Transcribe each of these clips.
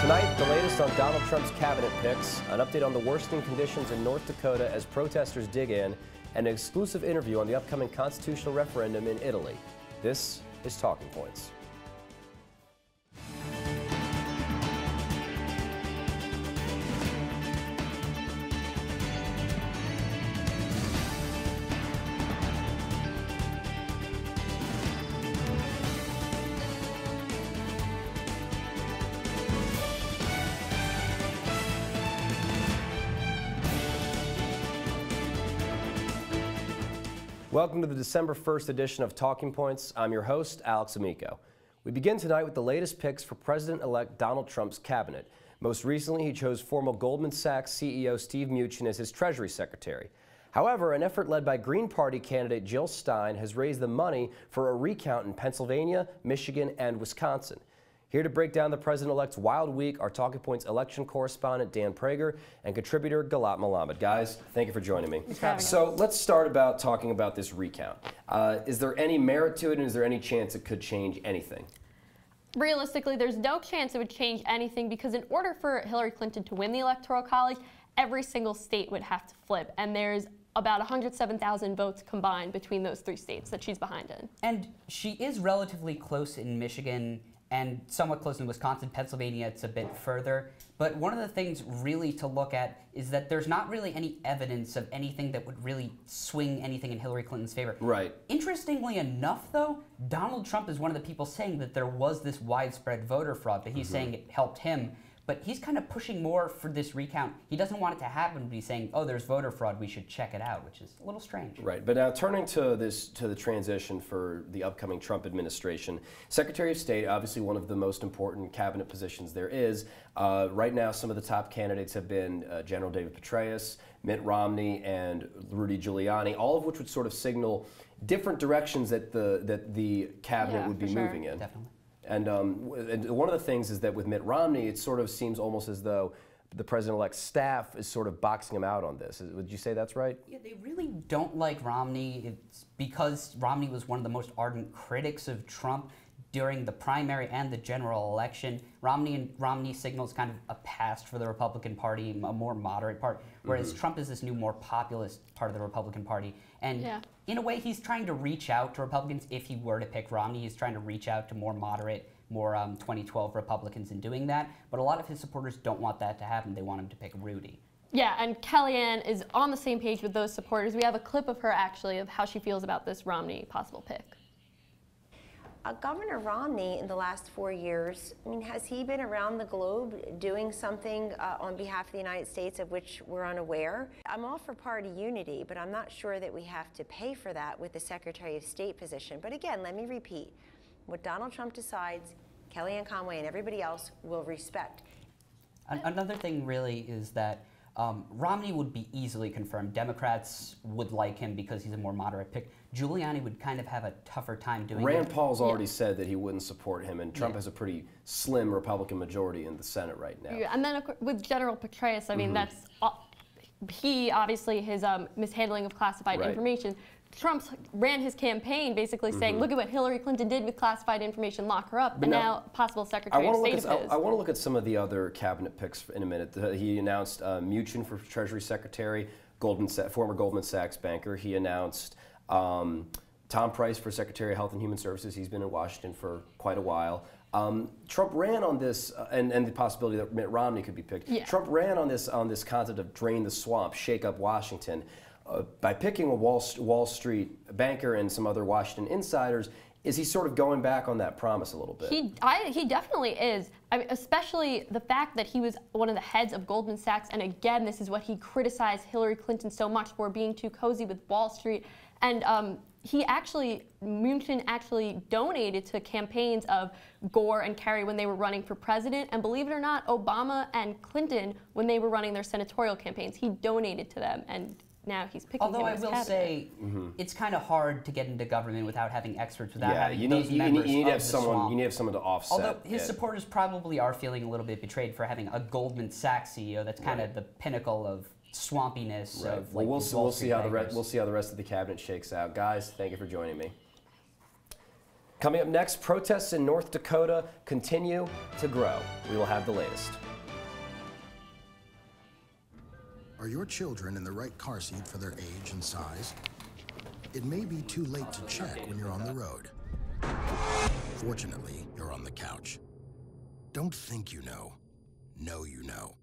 Tonight, the latest on Donald Trump's cabinet picks, an update on the worsening conditions in North Dakota as protesters dig in, and an exclusive interview on the upcoming constitutional referendum in Italy. This is Talking Points. Welcome to the December 1st edition of Talking Points. I'm your host, Alex Amico. We begin tonight with the latest picks for President-elect Donald Trump's cabinet. Most recently, he chose former Goldman Sachs CEO Steve Mnuchin as his Treasury Secretary. However, an effort led by Green Party candidate Jill Stein has raised the money for a recount in Pennsylvania, Michigan, and Wisconsin. Here to break down the president-elect's wild week are Talking Points election correspondent Dan Prager and contributor Galat Malamed. Guys, thank you for joining me. So let's start about talking about this recount. Uh, is there any merit to it, and is there any chance it could change anything? Realistically, there's no chance it would change anything because in order for Hillary Clinton to win the Electoral College, every single state would have to flip, and there's about 107,000 votes combined between those three states that she's behind in. And she is relatively close in Michigan and somewhat close in Wisconsin, Pennsylvania, it's a bit further. But one of the things really to look at is that there's not really any evidence of anything that would really swing anything in Hillary Clinton's favor. Right. Interestingly enough, though, Donald Trump is one of the people saying that there was this widespread voter fraud, that he's mm -hmm. saying it helped him but he's kind of pushing more for this recount. He doesn't want it to happen, but he's saying, "Oh, there's voter fraud. We should check it out," which is a little strange. Right. But now turning to this to the transition for the upcoming Trump administration, Secretary of State, obviously one of the most important cabinet positions there is. Uh, right now, some of the top candidates have been uh, General David Petraeus, Mitt Romney, and Rudy Giuliani, all of which would sort of signal different directions that the that the cabinet yeah, would be sure. moving in. Definitely. And, um, and one of the things is that with Mitt Romney, it sort of seems almost as though the president-elect's staff is sort of boxing him out on this. Would you say that's right? Yeah, they really don't like Romney. It's because Romney was one of the most ardent critics of Trump during the primary and the general election. Romney and Romney signals kind of a past for the Republican Party, a more moderate part, whereas mm -hmm. Trump is this new, more populist part of the Republican Party. And yeah. in a way, he's trying to reach out to Republicans. If he were to pick Romney, he's trying to reach out to more moderate, more um, 2012 Republicans in doing that. But a lot of his supporters don't want that to happen. They want him to pick Rudy. Yeah, and Kellyanne is on the same page with those supporters. We have a clip of her actually of how she feels about this Romney possible pick. Uh, Governor Romney, in the last four years, I mean, has he been around the globe doing something uh, on behalf of the United States of which we're unaware? I'm all for party unity, but I'm not sure that we have to pay for that with the Secretary of State position. But again, let me repeat what Donald Trump decides, Kellyanne Conway and everybody else will respect. Another thing, really, is that um, Romney would be easily confirmed. Democrats would like him because he's a more moderate pick. Giuliani would kind of have a tougher time doing Rand it. Rand Paul's already yeah. said that he wouldn't support him, and Trump yeah. has a pretty slim Republican majority in the Senate right now. Yeah, and then with General Petraeus, I mean, mm -hmm. that's uh, he obviously his um, mishandling of classified right. information Trump ran his campaign basically saying, mm -hmm. look at what Hillary Clinton did with classified information, lock her up, but and now, now possible Secretary of State at. I, I want to look at some of the other cabinet picks in a minute. Uh, he announced uh, for Treasury Secretary, Goldman former Goldman Sachs banker. He announced um, Tom Price for Secretary of Health and Human Services. He's been in Washington for quite a while. Um, Trump ran on this, uh, and, and the possibility that Mitt Romney could be picked. Yeah. Trump ran on this on this concept of drain the swamp, shake up Washington uh, by picking a Wall, Wall Street banker and some other Washington insiders, is he sort of going back on that promise a little bit? He, I, he definitely is. I mean, especially the fact that he was one of the heads of Goldman Sachs, and again, this is what he criticized Hillary Clinton so much for being too cozy with Wall Street. And um, he actually, Mnuchin actually donated to campaigns of Gore and Kerry when they were running for president, and believe it or not, Obama and Clinton when they were running their senatorial campaigns, he donated to them and now he's picking Although I will cabinet. say, mm -hmm. it's kind of hard to get into government without having experts, without yeah, having you those need, members you need, you need to have someone. Swamp. You need to have someone to offset. Although his it. supporters probably are feeling a little bit betrayed for having a Goldman Sachs CEO. That's kind right. of the pinnacle of swampiness. Right. Of, well, like, we'll, we'll see how the we'll see how the rest of the cabinet shakes out, guys. Thank you for joining me. Coming up next, protests in North Dakota continue to grow. We will have the latest. Are your children in the right car seat for their age and size? It may be too late to check when you're on the road. Fortunately, you're on the couch. Don't think you know. Know you know.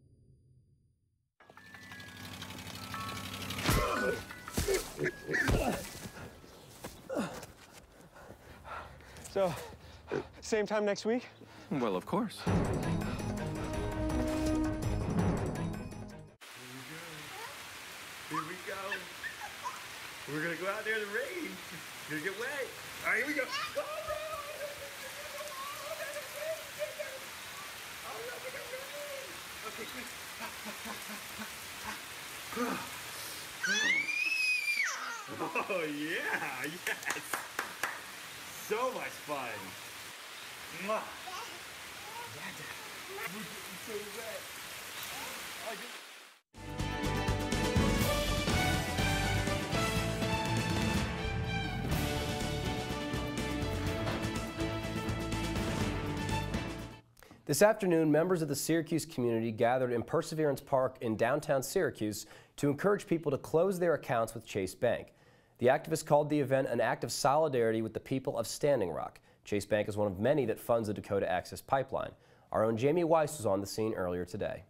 So, same time next week? Well, of course. Here we go. We're gonna go out there in the rain. Gonna get wet. All right, here we go. Oh, Okay, quick. Oh yeah, yes. So much fun. Mwah. This afternoon, members of the Syracuse community gathered in Perseverance Park in downtown Syracuse to encourage people to close their accounts with Chase Bank. The activists called the event an act of solidarity with the people of Standing Rock. Chase Bank is one of many that funds the Dakota Access Pipeline. Our own Jamie Weiss was on the scene earlier today.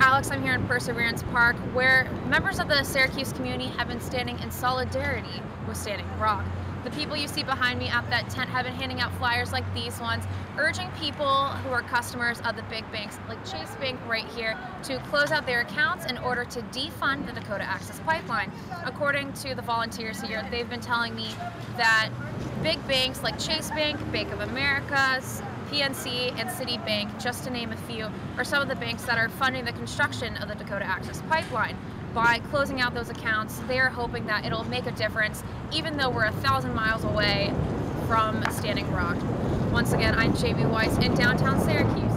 Alex, I'm here in Perseverance Park where members of the Syracuse community have been standing in solidarity with Standing Rock. The people you see behind me at that tent have been handing out flyers like these ones, urging people who are customers of the big banks like Chase Bank right here to close out their accounts in order to defund the Dakota Access Pipeline. According to the volunteers here, they've been telling me that big banks like Chase Bank, Bank of America, PNC, and Citibank, just to name a few, are some of the banks that are funding the construction of the Dakota Access Pipeline. By closing out those accounts, they are hoping that it'll make a difference, even though we're a thousand miles away from Standing Rock. Once again, I'm Jamie Weiss in downtown Syracuse.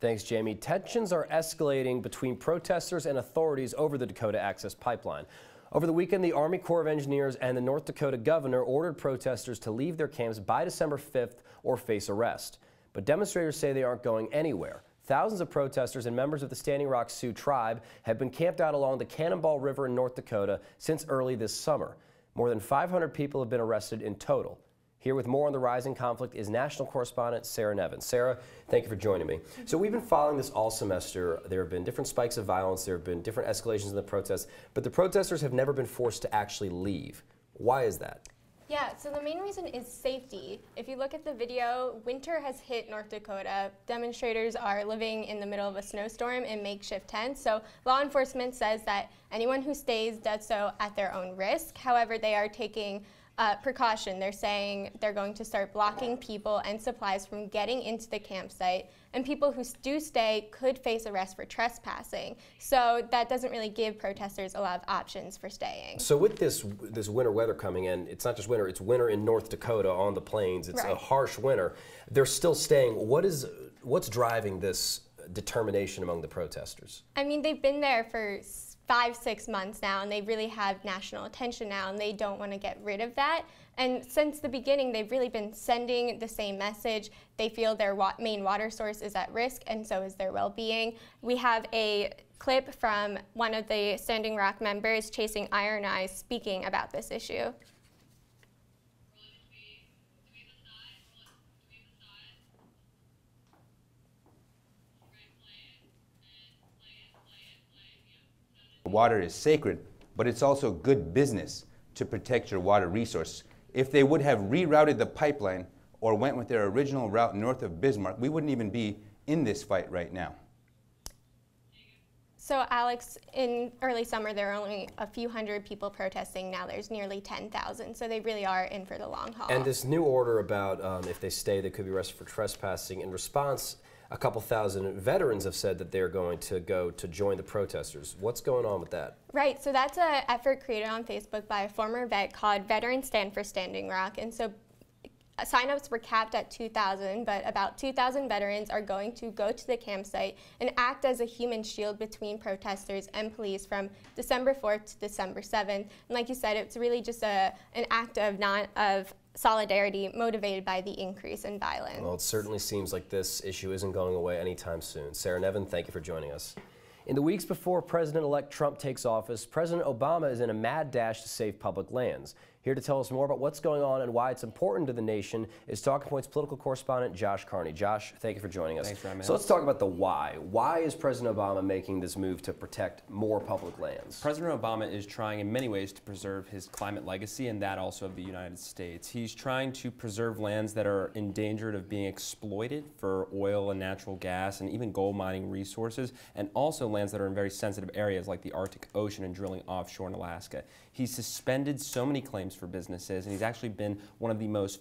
Thanks, Jamie. Tensions are escalating between protesters and authorities over the Dakota Access Pipeline. Over the weekend, the Army Corps of Engineers and the North Dakota governor ordered protesters to leave their camps by December 5th or face arrest. But demonstrators say they aren't going anywhere. Thousands of protesters and members of the Standing Rock Sioux tribe have been camped out along the Cannonball River in North Dakota since early this summer. More than 500 people have been arrested in total. Here with more on the rising conflict is national correspondent Sarah Nevin. Sarah, thank you for joining me. So we've been following this all semester. There have been different spikes of violence, there have been different escalations in the protests, but the protesters have never been forced to actually leave. Why is that? Yeah, so the main reason is safety. If you look at the video, winter has hit North Dakota. Demonstrators are living in the middle of a snowstorm in makeshift tents. So law enforcement says that anyone who stays does so at their own risk. However, they are taking uh, precaution. They're saying they're going to start blocking people and supplies from getting into the campsite. And people who do stay could face arrest for trespassing. So that doesn't really give protesters a lot of options for staying. So with this this winter weather coming in, it's not just winter, it's winter in North Dakota on the plains. It's a harsh winter. They're still staying. What is what's driving this determination among the protesters? I mean, they've been there for five, six months now, and they really have national attention now, and they don't want to get rid of that. And since the beginning, they've really been sending the same message. They feel their wa- main water source is at risk, and so is their well being. We have a clip from one of the Standing Rock members, Chase Iron Eyes, speaking about this issue. Water is sacred, but it's also good business to protect your water resource. If they would have rerouted the pipeline or went with their original route north of Bismarck, we wouldn't even be in this fight right now. So, Alex, in early summer, there were only a few hundred people protesting. Now there's nearly 10,000. So they really are in for the long haul. And this new order about um, if they stay, they could be arrested for trespassing. In response, a couple thousand veterans have said that they're going to go to join the protesters. What's going on with that? Right, so that's an effort created on Facebook by a former vet called Veterans Stand for Standing Rock. And so uh, signups were capped at 2,000, but about 2,000 veterans are going to go to the campsite and act as a human shield between protesters and police from December 4th to December 7th. And like you said, it's really just a, an act of not of solidarity motivated by the increase in violence. Well, it certainly seems like this issue isn't going away anytime soon. Sarah Nevin, thank you for joining us. In the weeks before President-elect Trump takes office, President Obama is in a mad dash to save public lands. Here to tell us more about what's going on and why it's important to the nation is Talking Points political correspondent Josh Carney. Josh, thank you for joining us. Thanks for having me. So let's talk about the why. Why is President Obama making this move to protect more public lands? President Obama is trying in many ways to preserve his climate legacy and that also of the United States. He's trying to preserve lands that are endangered of being exploited for oil and natural gas and even gold mining resources, and also lands that are in very sensitive areas like the Arctic Ocean and drilling offshore in Alaska. He's suspended so many claims for businesses, and he's actually been one of the most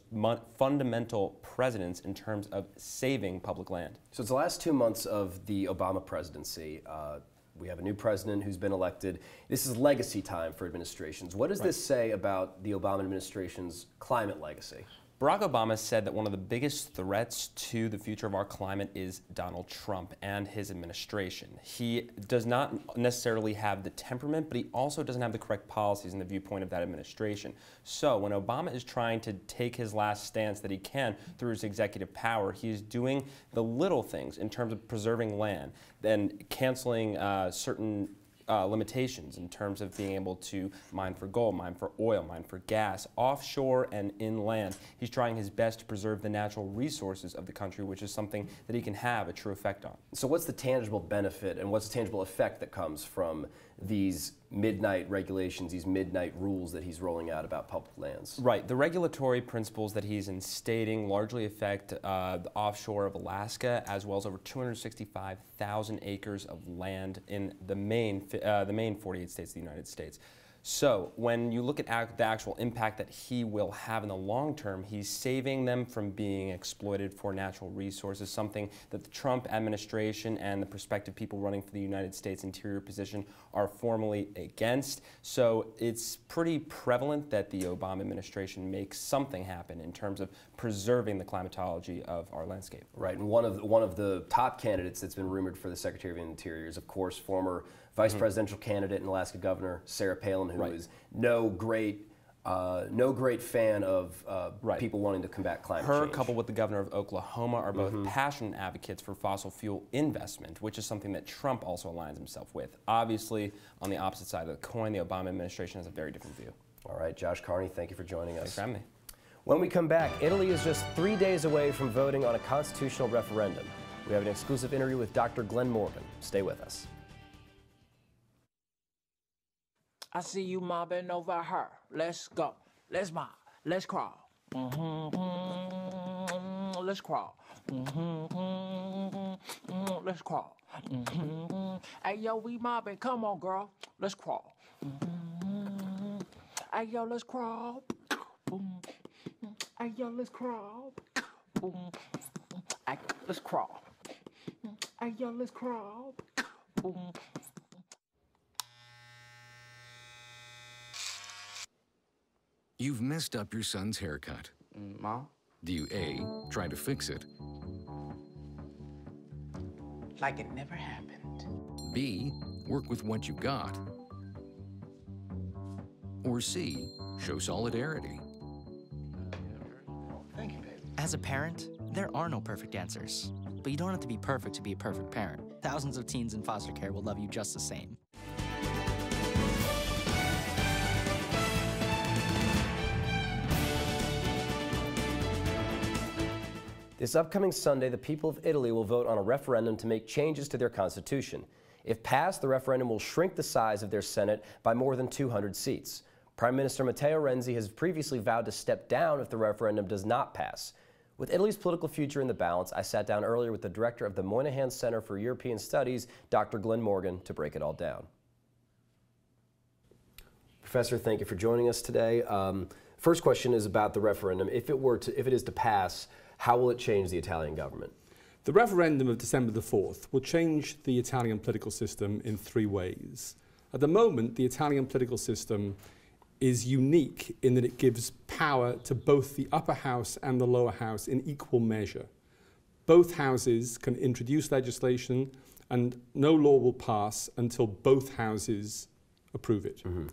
fundamental presidents in terms of saving public land. So it's the last two months of the Obama presidency. Uh, we have a new president who's been elected. This is legacy time for administrations. What does right. this say about the Obama administration's climate legacy? Barack Obama said that one of the biggest threats to the future of our climate is Donald Trump and his administration. He does not necessarily have the temperament, but he also doesn't have the correct policies in the viewpoint of that administration. So when Obama is trying to take his last stance that he can through his executive power, he is doing the little things in terms of preserving land and canceling uh, certain uh, limitations in terms of being able to mine for gold, mine for oil, mine for gas, offshore and inland. He's trying his best to preserve the natural resources of the country, which is something that he can have a true effect on. So what's the tangible benefit and what's the tangible effect that comes from these midnight regulations, these midnight rules that he's rolling out about public lands. Right. The regulatory principles that he's instating largely affect uh, the offshore of Alaska, as well as over 265,000 acres of land in the main, uh, the main 48 states of the United States. So when you look at the actual impact that he will have in the long term, he's saving them from being exploited for natural resources, something that the Trump administration and the prospective people running for the United States interior position are formally against. So it's pretty prevalent that the Obama administration makes something happen in terms of preserving the climatology of our landscape. Right, and one of one of the top candidates that's been rumored for the Secretary of the Interior is, of course, former vice mm -hmm. presidential candidate and Alaska Governor Sarah Palin, who right. is no great uh, no great fan of uh, right. people wanting to combat climate Her, change. Her, coupled with the governor of Oklahoma, are both mm -hmm. passionate advocates for fossil fuel investment, which is something that Trump also aligns himself with. Obviously, on the opposite side of the coin, the Obama administration has a very different view. All right, Josh Carney, thank you for joining us. Thanks for having me. When we come back, Italy is just three days away from voting on a constitutional referendum. We have an exclusive interview with Dr. Glenn Morgan. Stay with us. I see you mobbing over her. Let's go. Let's mob. Let's crawl. Mm-hmm. Let's crawl. Mm-hmm. Let's crawl. Mm-hmm. Hey yo, we mobbing. Come on, girl. Let's crawl. Hey yo, let's crawl. Hey yo, let's crawl. Hey, let's crawl. Hey yo, let's crawl. You've messed up your son's haircut. Mom? Do you A, try to fix it? Like it never happened. B, work with what you got? Or C, show solidarity? Thank you, baby. As a parent, there are no perfect answers. But you don't have to be perfect to be a perfect parent. Thousands of teens in foster care will love you just the same. This upcoming Sunday, the people of Italy will vote on a referendum to make changes to their constitution. If passed, the referendum will shrink the size of their Senate by more than 200 seats. Prime Minister Matteo Renzi has previously vowed to step down if the referendum does not pass. With Italy's political future in the balance, I sat down earlier with the director of the Moynihan Center for European Studies, Dr. Glenn Morgan, to break it all down. Professor, thank you for joining us today. Um, first question is about the referendum. If it were to, if it is to pass, how will it change the Italian government? The referendum of December the 4th will change the Italian political system in three ways. At the moment, the Italian political system is unique in that it gives power to both the upper house and the lower house in equal measure. Both houses can introduce legislation and no law will pass until both houses approve it. Mm-hmm.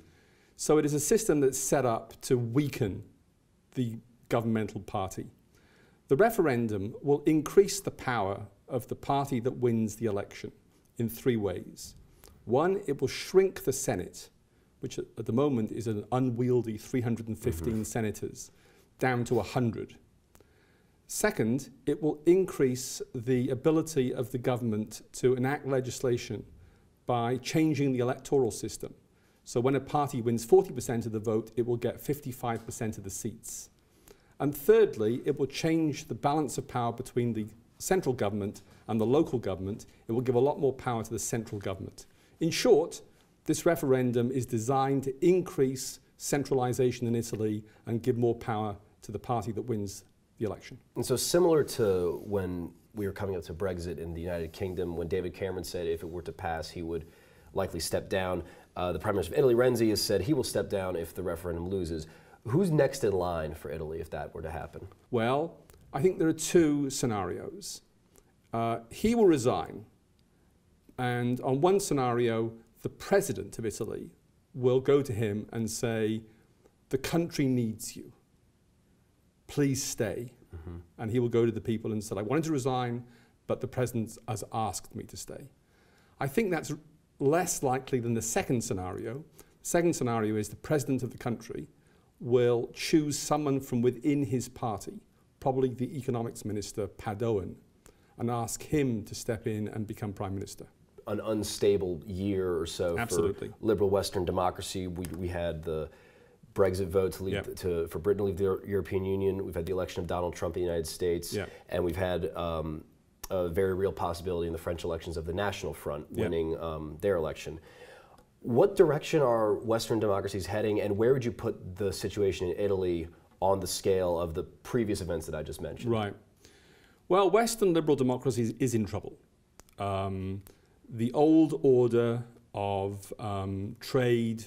So it is a system that's set up to weaken the governmental party. The referendum will increase the power of the party that wins the election in three ways. One, it will shrink the Senate, which at, at the moment is an unwieldy 315 mm-hmm. senators, down to 100. Second, it will increase the ability of the government to enact legislation by changing the electoral system. So when a party wins 40% of the vote, it will get 55% of the seats. And thirdly, it will change the balance of power between the central government and the local government. It will give a lot more power to the central government. In short, this referendum is designed to increase centralization in Italy and give more power to the party that wins the election. And so, similar to when we were coming up to Brexit in the United Kingdom, when David Cameron said if it were to pass, he would likely step down. Uh, the Prime Minister of Italy, Renzi, has said he will step down if the referendum loses. Who's next in line for Italy if that were to happen? Well, I think there are two scenarios. Uh, he will resign, and on one scenario, the president of Italy will go to him and say, The country needs you. Please stay. Mm-hmm. And he will go to the people and say, I wanted to resign, but the president has asked me to stay. I think that's less likely than the second scenario. The second scenario is the president of the country will choose someone from within his party, probably the economics minister, Padoan, and ask him to step in and become prime minister. An unstable year or so Absolutely. for liberal Western democracy. We, we had the Brexit vote to leave Yep. to, for Britain to leave the European Union. We've had the election of Donald Trump in the United States, Yep. and we've had um, a very real possibility in the French elections of the National Front Yep. winning um, their election. What direction are Western democracies heading, and where would you put the situation in Italy on the scale of the previous events that I just mentioned? Right. Well, Western liberal democracy is in trouble. Um, the old order of um, trade,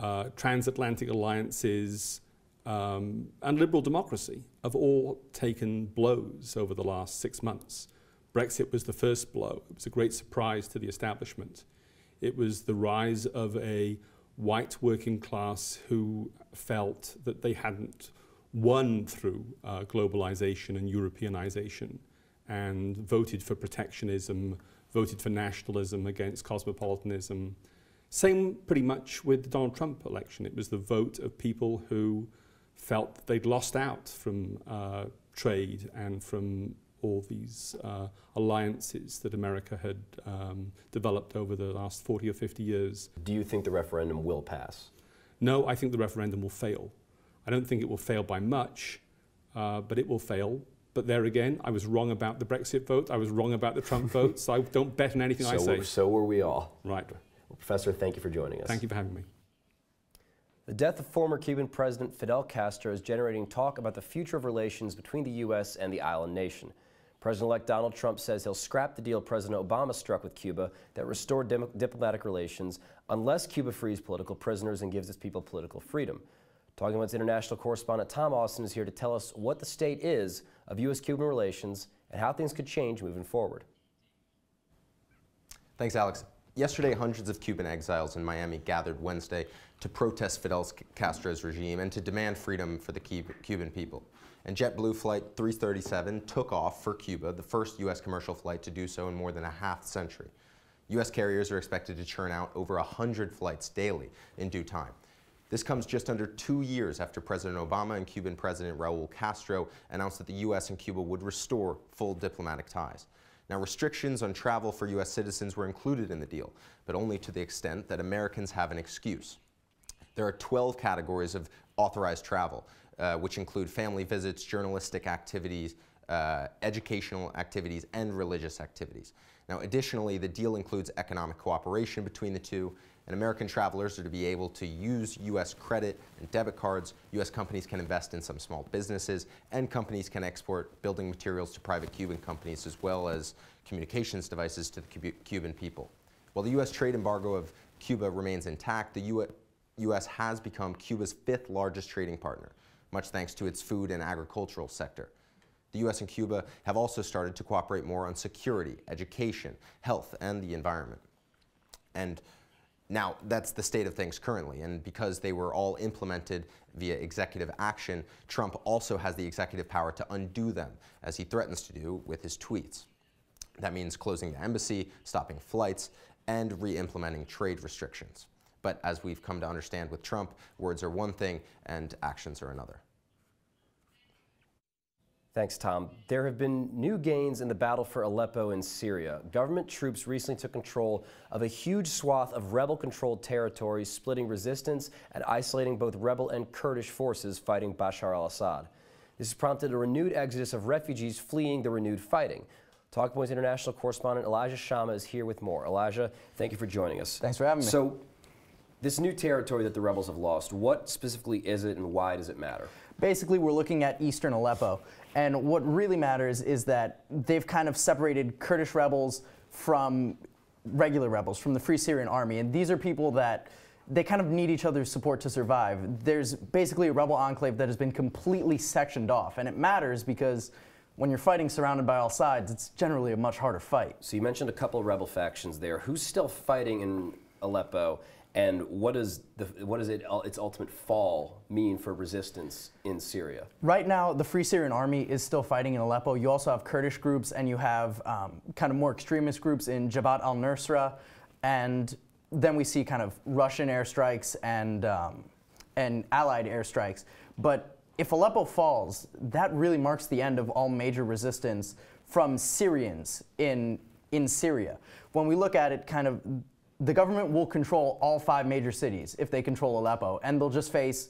uh, transatlantic alliances, um, and liberal democracy have all taken blows over the last six months. Brexit was the first blow. It was a great surprise to the establishment. It was the rise of a white working class who felt that they hadn't won through uh, globalization and Europeanization and voted for protectionism, voted for nationalism against cosmopolitanism. Same pretty much with the Donald Trump election. It was the vote of people who felt that they'd lost out from uh, trade and from all these uh, alliances that America had um, developed over the last 40 or 50 years. Do you think the referendum will pass? No, I think the referendum will fail. I don't think it will fail by much, uh, but it will fail. But there again, I was wrong about the Brexit vote. I was wrong about the Trump vote. So I don't bet on anything so I say. Were, so were we all. Right. Well, Professor, thank you for joining us. Thank you for having me. The death of former Cuban President Fidel Castro is generating talk about the future of relations between the U.S. and the island nation. President-elect Donald Trump says he'll scrap the deal President Obama struck with Cuba that restored diplomatic relations unless Cuba frees political prisoners and gives its people political freedom. Talking about international correspondent Tom Austin is here to tell us what the state is of U.S.-Cuban relations and how things could change moving forward. Thanks, Alex. Yesterday, hundreds of Cuban exiles in Miami gathered Wednesday to protest Fidel Castro's regime and to demand freedom for the Cuban people. And JetBlue Flight 337 took off for Cuba, the first U.S. commercial flight to do so in more than a half century. U.S. carriers are expected to churn out over 100 flights daily in due time. This comes just under two years after President Obama and Cuban President Raul Castro announced that the U.S. and Cuba would restore full diplomatic ties. Now, restrictions on travel for U.S. citizens were included in the deal, but only to the extent that Americans have an excuse. There are 12 categories of authorized travel, uh, which include family visits, journalistic activities, uh, educational activities, and religious activities. Now, additionally, the deal includes economic cooperation between the two, and American travelers are to be able to use U.S. credit and debit cards. U.S. companies can invest in some small businesses, and companies can export building materials to private Cuban companies as well as communications devices to the Cuban people. While the U.S. trade embargo of Cuba remains intact, the U.S. U.S. has become Cuba's fifth largest trading partner, much thanks to its food and agricultural sector. The U.S. and Cuba have also started to cooperate more on security, education, health, and the environment. And now, that's the state of things currently, and because they were all implemented via executive action, Trump also has the executive power to undo them, as he threatens to do with his tweets. That means closing the embassy, stopping flights, and re implementing trade restrictions. But as we've come to understand with Trump, words are one thing and actions are another. Thanks, Tom. There have been new gains in the battle for Aleppo in Syria. Government troops recently took control of a huge swath of rebel controlled territory, splitting resistance and isolating both rebel and Kurdish forces fighting Bashar al Assad. This has prompted a renewed exodus of refugees fleeing the renewed fighting. Talk Points international correspondent Elijah Shama is here with more. Elijah, thank you for joining us. Thanks for having me. So, this new territory that the rebels have lost, what specifically is it and why does it matter? Basically, we're looking at eastern Aleppo. And what really matters is that they've kind of separated Kurdish rebels from regular rebels, from the Free Syrian Army. And these are people that they kind of need each other's support to survive. There's basically a rebel enclave that has been completely sectioned off. And it matters because when you're fighting surrounded by all sides, it's generally a much harder fight. So you mentioned a couple rebel factions there. Who's still fighting in Aleppo? And what does the what does it its ultimate fall mean for resistance in Syria? Right now, the Free Syrian Army is still fighting in Aleppo. You also have Kurdish groups, and you have um, kind of more extremist groups in Jabhat al-Nusra, and then we see kind of Russian airstrikes and um, and Allied airstrikes. But if Aleppo falls, that really marks the end of all major resistance from Syrians in in Syria. When we look at it, kind of the government will control all five major cities if they control Aleppo, and they'll just face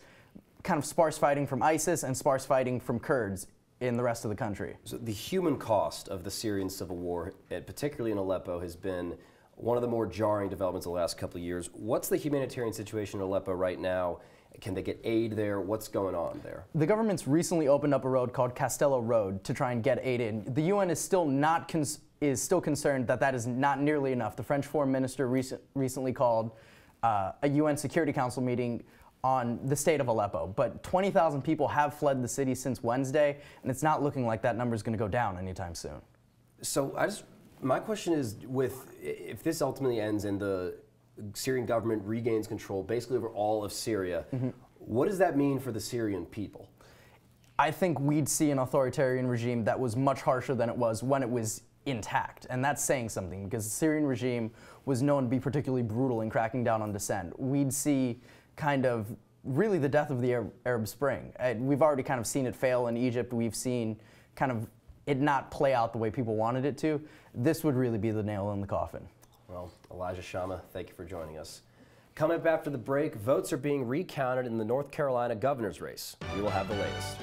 kind of sparse fighting from ISIS and sparse fighting from Kurds in the rest of the country. So the human cost of the Syrian civil war, eh, particularly in Aleppo, has been one of the more jarring developments of the last couple of years. What's the humanitarian situation in Aleppo right now? Can they get aid there? What's going on there? The government's recently opened up a road called Castello Road to try and get aid in. The UN is still not is still concerned that that is not nearly enough. The French foreign minister recent, recently called uh, a UN Security Council meeting on the state of Aleppo. But 20,000 people have fled the city since Wednesday, and it's not looking like that number is going to go down anytime soon. So I just, my question is, with if this ultimately ends in the Syrian government regains control basically over all of Syria, mm-hmm. what does that mean for the Syrian people? I think we'd see an authoritarian regime that was much harsher than it was when it was intact. And that's saying something because the Syrian regime was known to be particularly brutal in cracking down on dissent. We'd see kind of really the death of the Arab Spring. Uh, we've already kind of seen it fail in Egypt. We've seen kind of it not play out the way people wanted it to. This would really be the nail in the coffin. Well, Elijah Shama, thank you for joining us. Coming up after the break, votes are being recounted in the North Carolina governor's race. We will have the latest.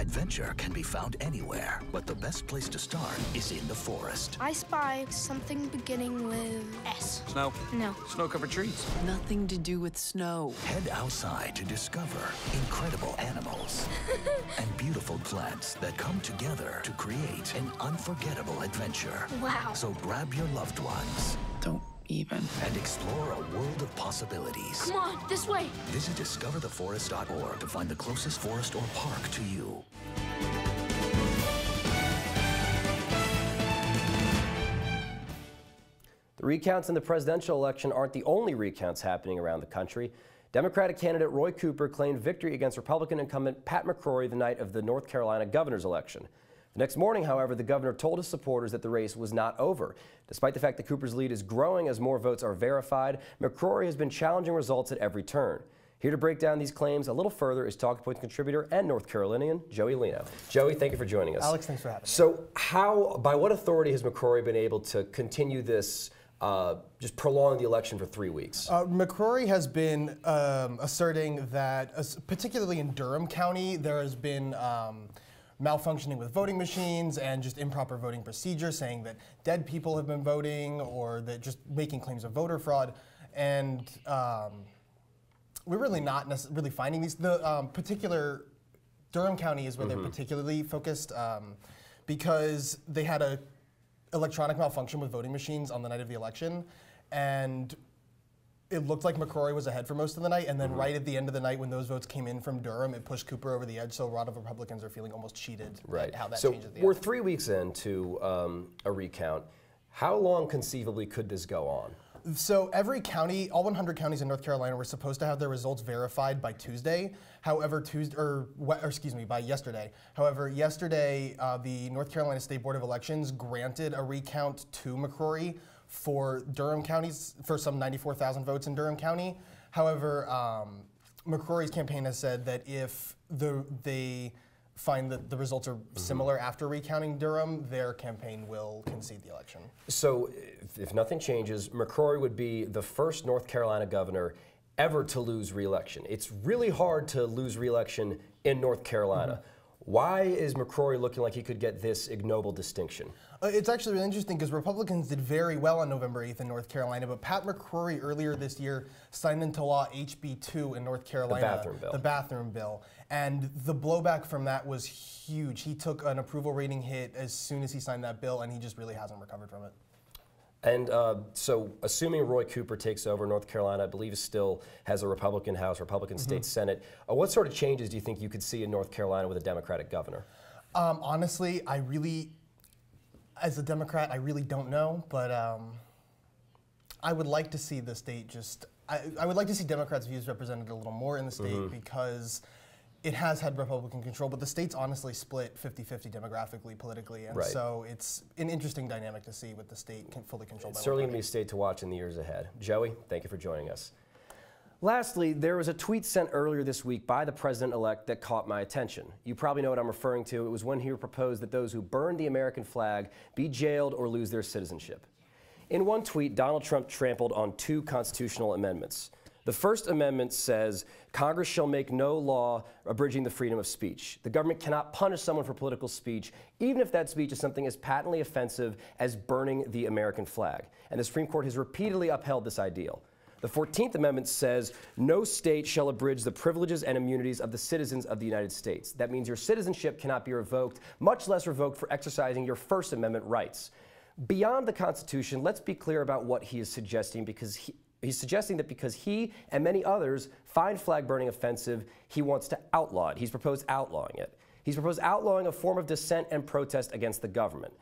Adventure can be found anywhere, but the best place to start is in the forest. I spy something beginning with S. Snow? No. Snow-covered trees? Nothing to do with snow. Head outside to discover incredible animals and beautiful plants that come together to create an unforgettable adventure. Wow. So grab your loved ones. Don't even. And explore a world of possibilities. Come on, this way. Visit discovertheforest.org to find the closest forest or park to you. The recounts in the presidential election aren't the only recounts happening around the country. Democratic candidate Roy Cooper claimed victory against Republican incumbent Pat McCrory the night of the North Carolina governor's election. The next morning, however, the governor told his supporters that the race was not over. Despite the fact that Cooper's lead is growing as more votes are verified, McCrory has been challenging results at every turn. Here to break down these claims a little further is Talking Points contributor and North Carolinian Joey Leno. Joey, thank you for joining us. Alex, thanks for having me. So, how, by what authority has McCrory been able to continue this, uh, just prolong the election for three weeks? Uh, McCrory has been um, asserting that, uh, particularly in Durham County, there has been um, malfunctioning with voting machines and just improper voting procedure, saying that dead people have been voting or that just making claims of voter fraud. And um, we're really not really finding these. The um, particular Durham County is where Mhm. they're particularly focused um, because they had a electronic malfunction with voting machines on the night of the election, and it looked like McCrory was ahead for most of the night. And then Mhm. right at the end of the night, when those votes came in from Durham, it pushed Cooper over the edge. So a lot of Republicans are feeling almost cheated. Right. How that so changes the we're outcome. three weeks into um, a recount. How long conceivably could this go on? So every county, all 100 counties in North Carolina, were supposed to have their results verified by Tuesday. However, Tuesday or, or excuse me, by yesterday. However, yesterday uh, the North Carolina State Board of Elections granted a recount to McCrory for Durham counties for some 94,000 votes in Durham County. However, um, McCrory's campaign has said that if the they find that the results are similar after recounting Durham, their campaign will concede the election. So, if, if nothing changes, McCrory would be the first North Carolina governor ever to lose re-election. It's really hard to lose re-election in North Carolina. Why is McCrory looking like he could get this ignoble distinction? Uh, it's actually really interesting because Republicans did very well on November 8th in North Carolina, but Pat McCrory earlier this year signed into law HB 2 in North Carolina. The bathroom bill. The bathroom bill. And the blowback from that was huge. He took an approval rating hit as soon as he signed that bill, and he just really hasn't recovered from it. And uh, so, assuming Roy Cooper takes over North Carolina, I believe still has a Republican House, Republican State Mhm. Senate. Uh, what sort of changes do you think you could see in North Carolina with a Democratic governor? Um, honestly, I really, as a Democrat, I really don't know, but um, I would like to see the state just. I, I would like to see Democrats' views represented a little more in the state Mhm. because it has had Republican control, but the state's honestly split 50 50 demographically, politically, and Right. so it's an interesting dynamic to see with the state fully controlled It's by certainly going to be a state to watch in the years ahead. Joey, thank you for joining us. Lastly, there was a tweet sent earlier this week by the president elect that caught my attention. You probably know what I'm referring to. It was when he proposed that those who burn the American flag be jailed or lose their citizenship. In one tweet, Donald Trump trampled on two constitutional amendments. The First Amendment says Congress shall make no law abridging the freedom of speech. The government cannot punish someone for political speech, even if that speech is something as patently offensive as burning the American flag. And the Supreme Court has repeatedly upheld this ideal. The 14th Amendment says no state shall abridge the privileges and immunities of the citizens of the United States. That means your citizenship cannot be revoked, much less revoked for exercising your First Amendment rights. Beyond the Constitution, let's be clear about what he is suggesting because he, he's suggesting that because he and many others find flag burning offensive, he wants to outlaw it. He's proposed outlawing it. He's proposed outlawing a form of dissent and protest against the government.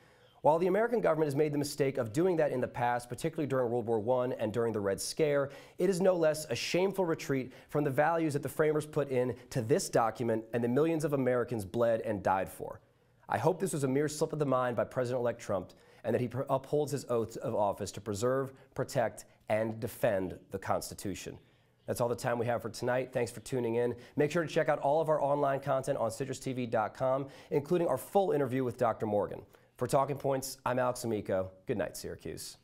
While the American government has made the mistake of doing that in the past, particularly during World War I and during the Red Scare, it is no less a shameful retreat from the values that the framers put in to this document and the millions of Americans bled and died for. I hope this was a mere slip of the mind by President-elect Trump and that he upholds his oath of office to preserve, protect, and defend the Constitution. That's all the time we have for tonight. Thanks for tuning in. Make sure to check out all of our online content on citrustv.com, including our full interview with Dr. Morgan. For Talking Points, I'm Alex Amico. Good night, Syracuse.